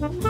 Bye.